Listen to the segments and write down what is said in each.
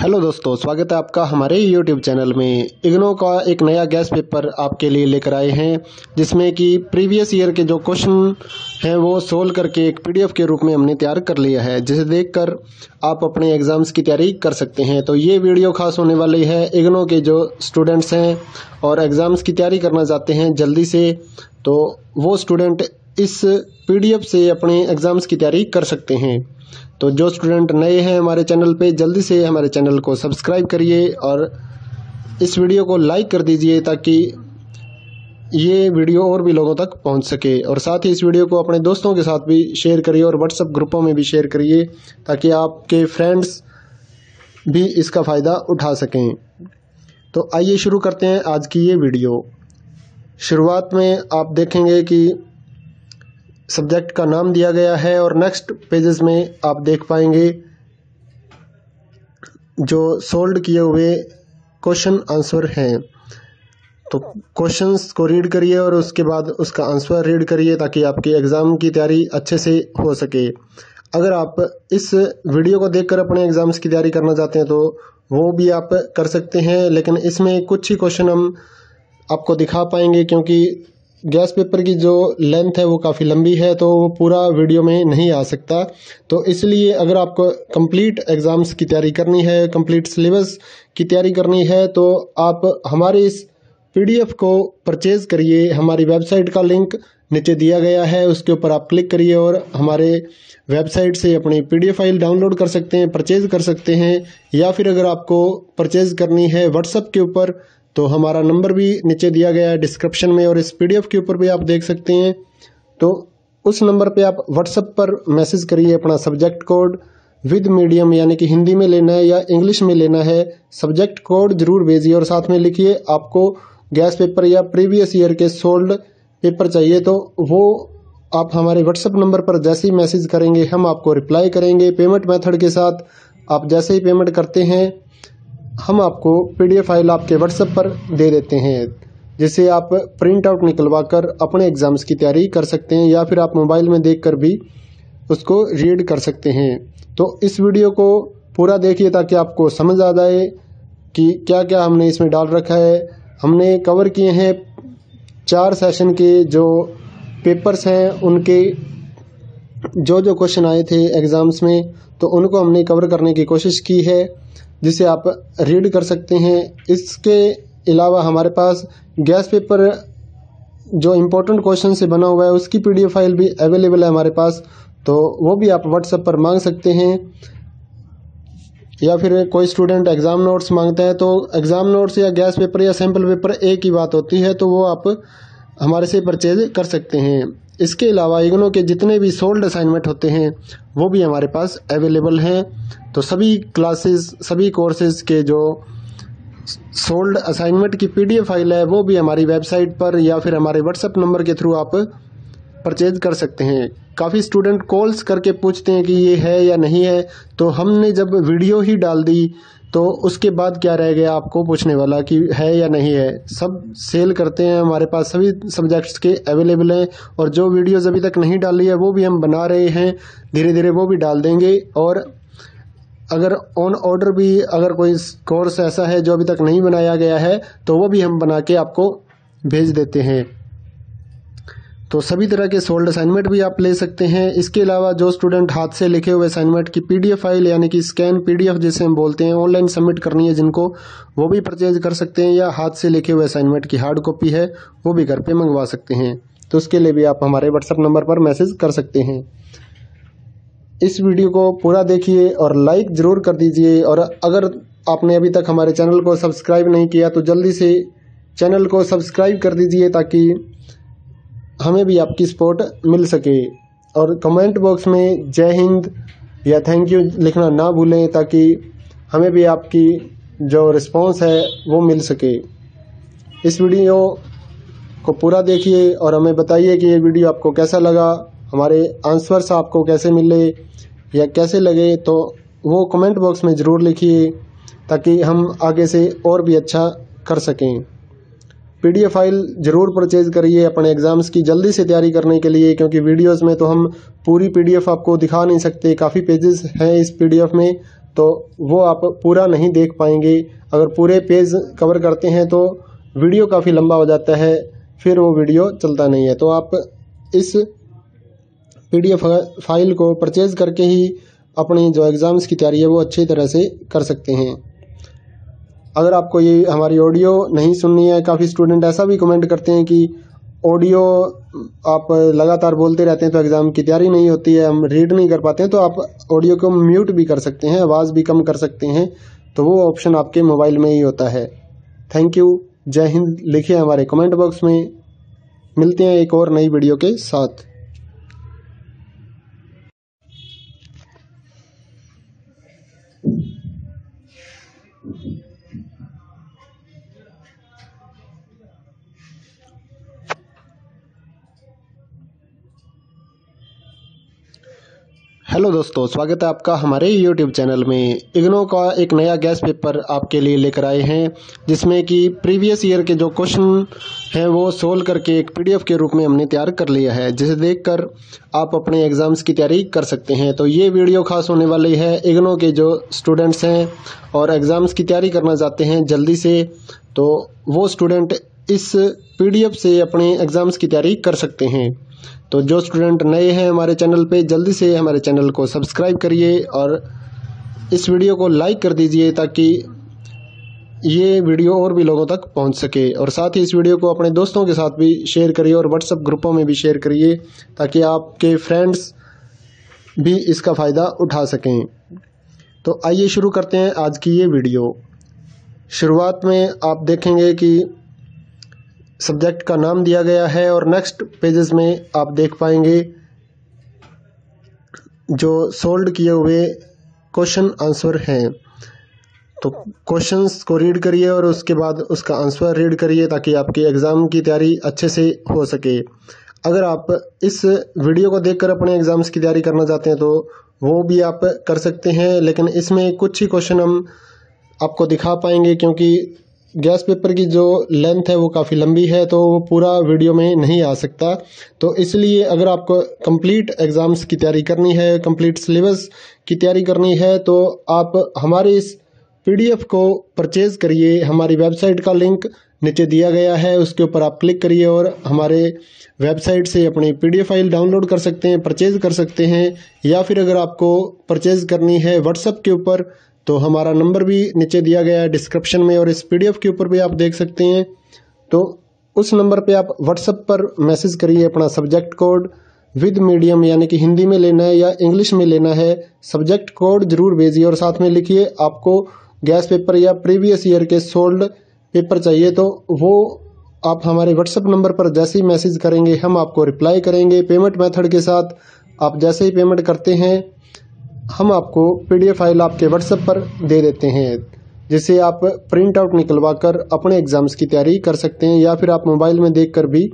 Hello दोस्तों, स्वागत है आपका हमारे यूट्यूब चैनल में। इग्नो का एक नया गैस पेपर आपके लिए लेकर आए हैं, जिसमें कि प्रीवियस ईयर के जो क्वेश्चन हैं, वो सोल्व करके एक पीडीएफ के रूप में हमने तैयार कर लिया है, जिसे देखकर आप अपने एग्ज़ाम्स की तैयारी कर सकते हैं। तो ये वीडियो खास होने वाली है इग्नो के जो स्टूडेंट्स हैं और एग्ज़ाम्स की तैयारी करना चाहते हैं जल्दी से तो वो स्टूडेंट इस पीडीएफ से अपने एग्ज़ाम्स की तैयारी कर सकते हैं। तो जो स्टूडेंट नए हैं हमारे चैनल पे, जल्दी से हमारे चैनल को सब्सक्राइब करिए और इस वीडियो को लाइक कर दीजिए ताकि ये वीडियो और भी लोगों तक पहुँच सके। और साथ ही इस वीडियो को अपने दोस्तों के साथ भी शेयर करिए और व्हाट्सएप ग्रुपों में भी शेयर करिए ताकि आपके फ्रेंड्स भी इसका फ़ायदा उठा सकें। तो आइए शुरू करते हैं आज की ये वीडियो। शुरुआत में आप देखेंगे कि सब्जेक्ट का नाम दिया गया है और नेक्स्ट पेजेस में आप देख पाएँगे जो सोल्ड किए हुए क्वेश्चन आंसर हैं। तो क्वेश्चंस को रीड करिए और उसके बाद उसका आंसर रीड करिए ताकि आपके एग्ज़ाम की तैयारी अच्छे से हो सके। अगर आप इस वीडियो को देखकर अपने एग्ज़ाम्स की तैयारी करना चाहते हैं तो वो भी आप कर सकते हैं, लेकिन इसमें कुछ ही क्वेश्चन हम आपको दिखा पाएँगे क्योंकि गैस पेपर की जो लेंथ है वो काफ़ी लंबी है तो वो पूरा वीडियो में नहीं आ सकता। तो इसलिए अगर आपको कंप्लीट एग्ज़ाम्स की तैयारी करनी है, कंप्लीट सिलेबस की तैयारी करनी है तो आप हमारे इस पीडीएफ को परचेज़ करिए। हमारी वेबसाइट का लिंक नीचे दिया गया है, उसके ऊपर आप क्लिक करिए और हमारे वेबसाइट से अपनी पीडीएफ फ़ाइल डाउनलोड कर सकते हैं, परचेज़ कर सकते हैं, या फिर अगर आपको परचेज़ करनी है व्हाट्सअप के ऊपर तो हमारा नंबर भी नीचे दिया गया है डिस्क्रिप्शन में और इस पीडीएफ के ऊपर भी आप देख सकते हैं। तो उस नंबर पे आप व्हाट्सएप पर मैसेज करिए अपना सब्जेक्ट कोड। विद मीडियम यानी कि हिंदी में लेना है या इंग्लिश में लेना है, सब्जेक्ट कोड ज़रूर भेजिए और साथ में लिखिए, आपको गैस पेपर या प्रीवियस ईयर के सोल्ड पेपर चाहिए तो वो आप हमारे व्हाट्सएप नंबर पर जैसे ही मैसेज करेंगे, हम आपको रिप्लाई करेंगे। पेमेंट मेथड के साथ आप जैसे ही पेमेंट करते हैं हम आपको पीडीएफ फ़ाइल आपके व्हाट्सएप पर दे देते हैं, जिसे आप प्रिंट आउट निकलवा कर अपने एग्ज़ाम्स की तैयारी कर सकते हैं या फिर आप मोबाइल में देख कर भी उसको रीड कर सकते हैं। तो इस वीडियो को पूरा देखिए ताकि आपको समझ आ जाए कि क्या क्या हमने इसमें डाल रखा है। हमने कवर किए हैं चार सेशन के जो पेपर्स हैं, उनके जो जो क्वेश्चन आए थे एग्ज़ाम्स में तो उनको हमने कवर करने की कोशिश की है। जिसे आप रीड कर सकते हैं। इसके अलावा हमारे पास गैस पेपर जो इम्पोर्टेंट क्वेश्चन से बना हुआ है, उसकी पीडीएफ फ़ाइल भी अवेलेबल है हमारे पास। तो वो भी आप व्हाट्सएप पर मांग सकते हैं। या फिर कोई स्टूडेंट एग्ज़ाम नोट्स माँगता है तो एग्ज़ाम नोट्स या गैस पेपर या सैंपल पेपर एक ही बात होती है तो वो आप हमारे से परचेज कर सकते हैं। इसके अलावा इग्नो के जितने भी सोल्ड असाइनमेंट होते हैं, वो भी हमारे पास अवेलेबल हैं। तो सभी क्लासेस सभी कोर्सेज के जो सोल्ड असाइनमेंट की पीडीएफ फ़ाइल है, वो भी हमारी वेबसाइट पर या फिर हमारे व्हाट्सएप नंबर के थ्रू आप परचेज कर सकते हैं। काफ़ी स्टूडेंट कॉल्स करके पूछते हैं कि ये है या नहीं है। तो हमने जब वीडियो ही डाल दी तो उसके बाद क्या रह गया आपको पूछने वाला कि है या नहीं है? सब सेल करते हैं, हमारे पास सभी सब्जेक्ट्स के अवेलेबल हैं और जो वीडियोज़ अभी तक नहीं डाली है, वो भी हम बना रहे हैं। धीरे धीरे वो भी डाल देंगे और अगर ऑन ऑर्डर भी अगर कोई कोर्स ऐसा है जो अभी तक नहीं बनाया गया है तो वो भी हम बना के आपको भेज देते हैं। तो सभी तरह के सोल्ड असाइनमेंट भी आप ले सकते हैं। इसके अलावा जो स्टूडेंट हाथ से लिखे हुए असाइनमेंट की पीडीएफ फ़ाइल यानी कि स्कैन पीडीएफ जिसे हम बोलते हैं ऑनलाइन सबमिट करनी है जिनको, वो भी परचेज कर सकते हैं या हाथ से लिखे हुए असाइनमेंट की हार्ड कॉपी है, वो भी घर पे मंगवा सकते हैं। तो उसके लिए भी आप हमारे व्हाट्सएप नंबर पर मैसेज कर सकते हैं। इस वीडियो को पूरा देखिए और लाइक ज़रूर कर दीजिए और अगर आपने अभी तक हमारे चैनल को सब्सक्राइब नहीं किया तो जल्दी से चैनल को सब्सक्राइब कर दीजिए ताकि हमें भी आपकी सपोर्ट मिल सके। और कमेंट बॉक्स में जय हिंद या थैंक यू लिखना ना भूलें ताकि हमें भी आपकी जो रिस्पांस है वो मिल सके। इस वीडियो को पूरा देखिए और हमें बताइए कि ये वीडियो आपको कैसा लगा, हमारे आंसर्स आपको कैसे मिले या कैसे लगे तो वो कमेंट बॉक्स में ज़रूर लिखिए ताकि हम आगे से और भी अच्छा कर सकें। पीडीएफ फ़ाइल ज़रूर परचेज करिए अपने एग्ज़ाम्स की जल्दी से तैयारी करने के लिए, क्योंकि वीडियोस में तो हम पूरी पीडीएफ आपको दिखा नहीं सकते, काफ़ी पेजेस हैं इस पीडीएफ में तो वो आप पूरा नहीं देख पाएँगे। अगर पूरे पेज कवर करते हैं तो वीडियो काफ़ी लंबा हो जाता है, फिर वो वीडियो चलता नहीं है। तो आप इस पीडीएफ फ़ाइल को परचेज़ करके ही अपनी जो एग्ज़ाम्स की तैयारी है, वो अच्छी तरह से कर सकते हैं। अगर आपको ये हमारी ऑडियो नहीं सुननी है, काफ़ी स्टूडेंट ऐसा भी कमेंट करते हैं कि ऑडियो आप लगातार बोलते रहते हैं तो एग्ज़ाम की तैयारी नहीं होती है, हम रीड नहीं कर पाते हैं तो आप ऑडियो को म्यूट भी कर सकते हैं, आवाज़ भी कम कर सकते हैं तो वो ऑप्शन आपके मोबाइल में ही होता है। थैंक यू जय हिंद। लिखिए हमारे कमेंट बॉक्स में। मिलते हैं एक और नई वीडियो के साथ। हेलो दोस्तों, स्वागत है आपका हमारे यूट्यूब चैनल में। इग्नो का एक नया गैस पेपर आपके लिए लेकर आए हैं, जिसमें कि प्रीवियस ईयर के जो क्वेश्चन हैं, वो सोल्व करके एक पीडीएफ के रूप में हमने तैयार कर लिया है, जिसे देखकर आप अपने एग्ज़ाम्स की तैयारी कर सकते हैं। तो ये वीडियो खास होने वाली है इग्नो के जो स्टूडेंट्स हैं, और एग्ज़ाम्स की तैयारी करना चाहते हैं जल्दी से तो वो स्टूडेंट इस पीडीएफ से अपने एग्ज़ाम्स की तैयारी कर सकते हैं। तो जो स्टूडेंट नए हैं हमारे चैनल पे, जल्दी से हमारे चैनल को सब्सक्राइब करिए और इस वीडियो को लाइक कर दीजिए ताकि ये वीडियो और भी लोगों तक पहुँच सके। और साथ ही इस वीडियो को अपने दोस्तों के साथ भी शेयर करिए और व्हाट्सएप ग्रुपों में भी शेयर करिए ताकि आपके फ्रेंड्स भी इसका फ़ायदा उठा सकें। तो आइए शुरू करते हैं आज की ये वीडियो। शुरुआत में आप देखेंगे कि सब्जेक्ट का नाम दिया गया है और नेक्स्ट पेजेस में आप देख पाएँगे जो सोल्ड किए हुए क्वेश्चन आंसर हैं। तो क्वेश्चंस को रीड करिए और उसके बाद उसका आंसर रीड करिए ताकि आपकी एग्ज़ाम की तैयारी अच्छे से हो सके। अगर आप इस वीडियो को देखकर अपने एग्ज़ाम्स की तैयारी करना चाहते हैं तो वो भी आप कर सकते हैं, लेकिन इसमें कुछ ही क्वेश्चन हम आपको दिखा पाएँगे क्योंकि गैस पेपर की जो लेंथ है वो काफ़ी लंबी है तो वो पूरा वीडियो में नहीं आ सकता। तो इसलिए अगर आपको कंप्लीट एग्ज़ाम्स की तैयारी करनी है कंप्लीट सिलेबस की तैयारी करनी है तो आप हमारे इस पीडीएफ को परचेज़ करिए। हमारी वेबसाइट का लिंक नीचे दिया गया है, उसके ऊपर आप क्लिक करिए और हमारे वेबसाइट से अपनी पीडीएफ फ़ाइल डाउनलोड कर सकते हैं परचेज़ कर सकते हैं, या फिर अगर आपको परचेज़ करनी है व्हाट्सएप के ऊपर तो हमारा नंबर भी नीचे दिया गया है डिस्क्रिप्शन में और इस पीडीएफ के ऊपर भी आप देख सकते हैं। तो उस नंबर पे आप व्हाट्सएप पर मैसेज करिए अपना सब्जेक्ट कोड विद मीडियम, यानी कि हिंदी में लेना है या इंग्लिश में लेना है। सब्जेक्ट कोड ज़रूर भेजिए और साथ में लिखिए, आपको गैस पेपर या प्रीवियस ईयर के सोल्ड पेपर चाहिए तो वो आप हमारे व्हाट्सएप नंबर पर जैसे ही मैसेज करेंगे, हम आपको रिप्लाई करेंगे। पेमेंट मेथड के साथ आप जैसे ही पेमेंट करते हैं हम आपको पीडीएफ फ़ाइल आपके व्हाट्सएप पर दे देते हैं, जिसे आप प्रिंट आउट निकलवा कर अपने एग्ज़ाम्स की तैयारी कर सकते हैं या फिर आप मोबाइल में देख कर भी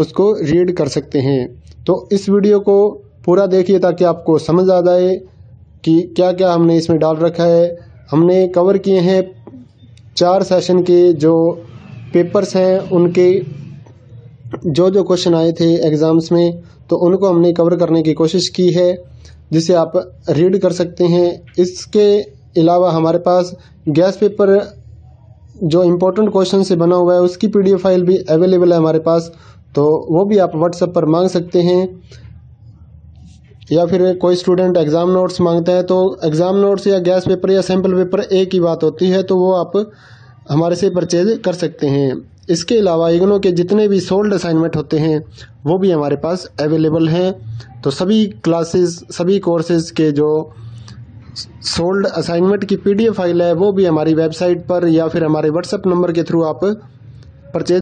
उसको रीड कर सकते हैं। तो इस वीडियो को पूरा देखिए ताकि आपको समझ आ जाए कि क्या क्या हमने इसमें डाल रखा है। हमने कवर किए हैं चार सेशन के जो पेपर्स हैं, उनके जो जो क्वेश्चन आए थे एग्ज़ाम्स में तो उनको हमने कवर करने की कोशिश की है। जिसे आप रीड कर सकते हैं। इसके अलावा हमारे पास गैस पेपर जो इम्पोर्टेंट क्वेश्चन से बना हुआ है, उसकी पीडीएफ फ़ाइल भी अवेलेबल है हमारे पास। तो वो भी आप व्हाट्सएप पर मांग सकते हैं। या फिर कोई स्टूडेंट एग्ज़ाम नोट्स माँगता है तो एग्ज़ाम नोट्स या गैस पेपर या सैंपल पेपर एक ही बात होती है तो वो आप हमारे से परचेज कर सकते हैं। इसके अलावा इग्नो के जितने भी सोल्ड असाइनमेंट होते हैं, वो भी हमारे पास अवेलेबल हैं। तो सभी क्लासेस सभी कोर्सेज के जो सोल्ड असाइनमेंट की पीडीएफ फ़ाइल है, वो भी हमारी वेबसाइट पर या फिर हमारे व्हाट्सएप नंबर के थ्रू आप परचेज